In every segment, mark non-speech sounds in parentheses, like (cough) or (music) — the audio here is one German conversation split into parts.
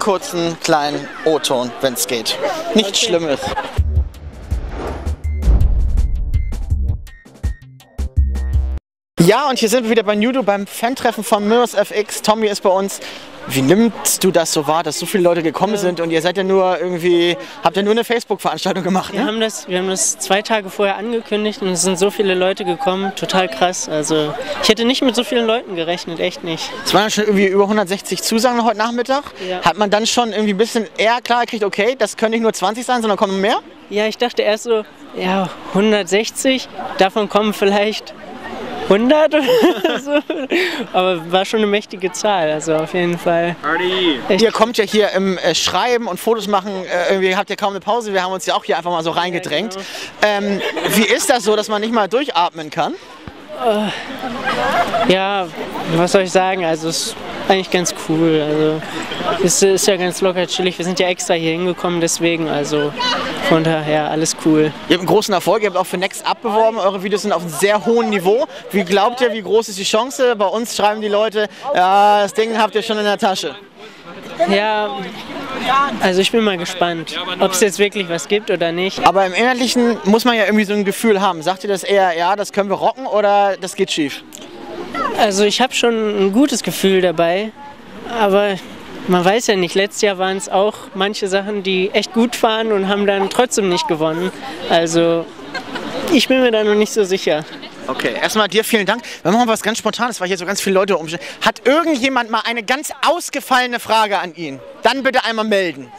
kurzen kleinen O-Ton, wenn es geht. Nichts Okay. Schlimmes. Ja, und hier sind wir wieder bei Nudo beim Fan-Treffen von Mirrors FX. Tommy ist bei uns. Wie nimmst du das so wahr, dass so viele Leute gekommen sind und ihr seid ja nur irgendwie, habt ja nur eine Facebook-Veranstaltung gemacht, Wir ne? haben, das, wir haben das zwei Tage vorher angekündigt und es sind so viele Leute gekommen, total krass. Also ich hätte nicht mit so vielen Leuten gerechnet, echt nicht. Es waren ja schon irgendwie über 160 Zusagen heute Nachmittag. Ja. Hat man dann schon irgendwie ein bisschen eher klar gekriegt, okay, das können nicht nur 20 sein, sondern kommen mehr? Ja, ich dachte erst so, ja, 160, davon kommen vielleicht 100 oder (laughs) so. Aber war schon eine mächtige Zahl, also auf jeden Fall. Echt. Ihr kommt ja hier im äh, Schreiben und Fotos machen, äh, irgendwie habt ihr kaum eine Pause. Wir haben uns ja auch hier einfach mal so reingedrängt. Ähm, wie ist das so, dass man nicht mal durchatmen kann? Ja, was soll ich sagen? Also es eigentlich ganz cool. Also es ist ja ganz locker chillig. Wir sind ja extra hier hingekommen, deswegen. Also von daher alles cool. Ihr habt einen großen Erfolg, ihr habt auch für Next Up beworben. Eure Videos sind auf einem sehr hohen Niveau. Wie glaubt ihr, wie groß ist die Chance? Bei uns schreiben die Leute, ja, das Ding habt ihr schon in der Tasche. Ja, also ich bin mal gespannt, ob es jetzt wirklich was gibt oder nicht. Aber im Inhaltlichen muss man ja irgendwie so ein Gefühl haben. Sagt ihr das eher, ja, das können wir rocken oder das geht schief? Also ich habe schon ein gutes Gefühl dabei, aber man weiß ja nicht. Letztes Jahr waren es auch manche Sachen, die echt gut waren und haben dann trotzdem nicht gewonnen. Also ich bin mir da noch nicht so sicher. Okay, erstmal dir vielen Dank. Wir machen was ganz Spontanes, weil hier so ganz viele Leute umstehen. Hat irgendjemand mal eine ganz ausgefallene Frage an ihn? Dann bitte einmal melden.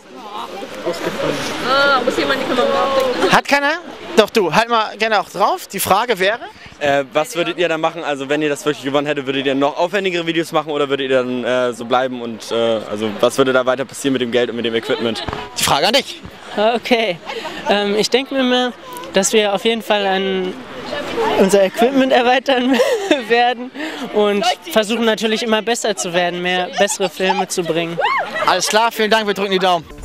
Ah, muss jemand die Kamera? Hat keiner? Doch du, halt mal gerne auch drauf. Die Frage wäre? Äh, was würdet ihr dann machen? Also wenn ihr das wirklich gewonnen hättet, würdet ihr noch aufwendigere Videos machen oder würdet ihr dann äh, so bleiben und äh, also was würde da weiter passieren mit dem Geld und mit dem Equipment? Die Frage an dich. Okay, ähm, ich denke mir mal, dass wir auf jeden Fall an unser Equipment (laughs) erweitern (laughs) werden und versuchen natürlich immer besser zu werden, mehr bessere Filme zu bringen. Alles klar, vielen Dank, wir drücken die Daumen.